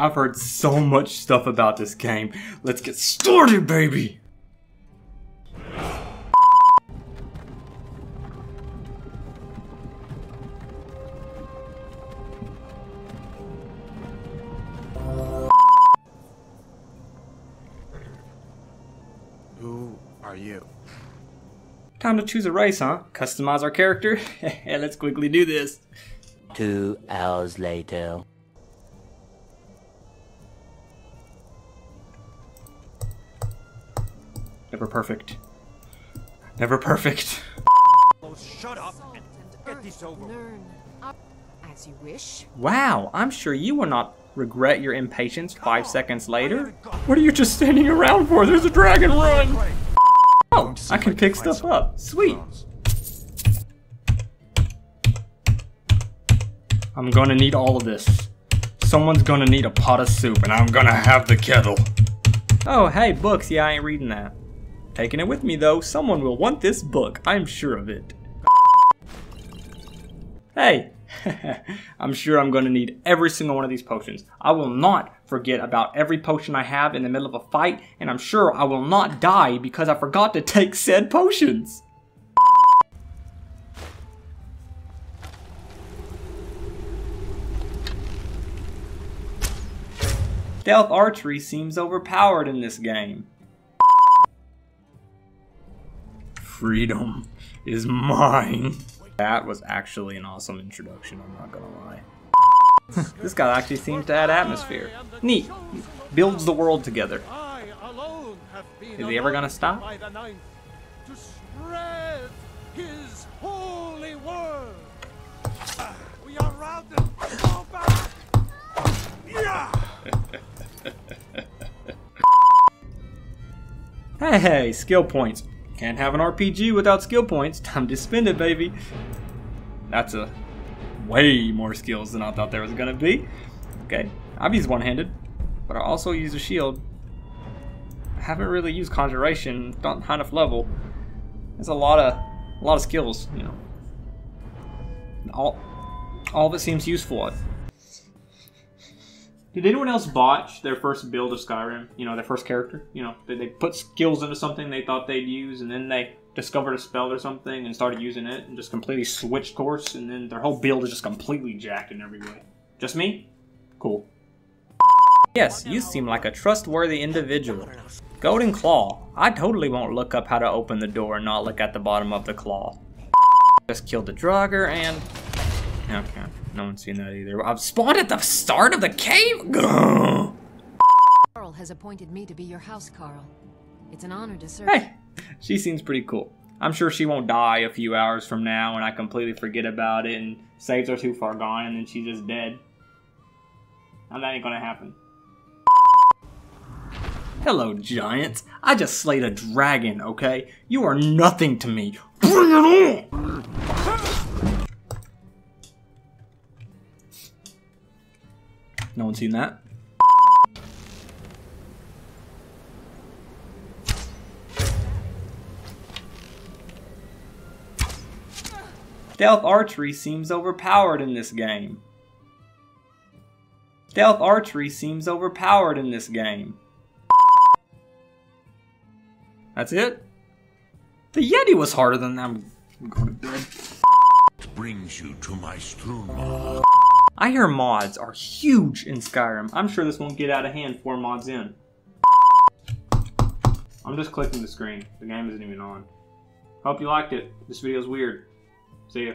I've heard so much stuff about this game. Let's get started, baby! Who are you? Time to choose a race, huh? Customize our character? Let's quickly do this. Two hours later. Never perfect. Never perfect. Oh, shut up and get this over with. Learn up as you wish. Wow, I'm sure you will not regret your impatience five seconds later. What are you just standing around for? There's a dragon run! Oh, I can pick stuff up. Sweet. I'm gonna need all of this. Someone's gonna need a pot of soup, and I'm gonna have the kettle. Oh, hey, books. Yeah, I ain't reading that. Taking it with me, though. Someone will want this book. I'm sure of it. Hey, I'm sure I'm going to need every single one of these potions. I will not forget about every potion I have in the middle of a fight, and I'm sure I will not die because I forgot to take said potions. Stealth archery seems overpowered in this game. Freedom is mine. That was actually an awesome introduction, I'm not gonna lie. this guy actually seems to add atmosphere. Neat. Builds the world together. Is he ever gonna stop? hey, skill points. Can't have an RPG without skill points. Time to spend it, baby. That's a way more skills than I thought there was gonna be. Okay, I've used one-handed, but I also use a shield. I haven't really used conjuration, not high enough level. There's a lot of a lot of skills, you know. All all it seems useful. Did anyone else botch their first build of Skyrim? You know, their first character? You know, they, they put skills into something they thought they'd use, and then they discovered a spell or something and started using it, and just completely switched course, and then their whole build is just completely jacked in every way. Just me? Cool. Yes, you seem like a trustworthy individual. Golden Claw. I totally won't look up how to open the door and not look at the bottom of the claw. Just killed the Draugr and... Okay, no one's seen that either. I've spawned at the start of the cave? Jarl has appointed me to be your housecarl. It's an honor to serve. Hey, she seems pretty cool. I'm sure she won't die a few hours from now and I completely forget about it and saves are too far gone and then she's just dead. Now that ain't gonna happen. Hello, giants. I just slayed a dragon, okay? You are nothing to me. Bring it on! No one seen that? Stealth archery seems overpowered in this game. Stealth archery seems overpowered in this game. That's it? The Yeti was harder than. I'm brings you to my Struma. I hear mods are huge in Skyrim. I'm sure this won't get out of hand four mods in. I'm just clicking the screen. The game isn't even on. Hope you liked it. This video's weird. See ya.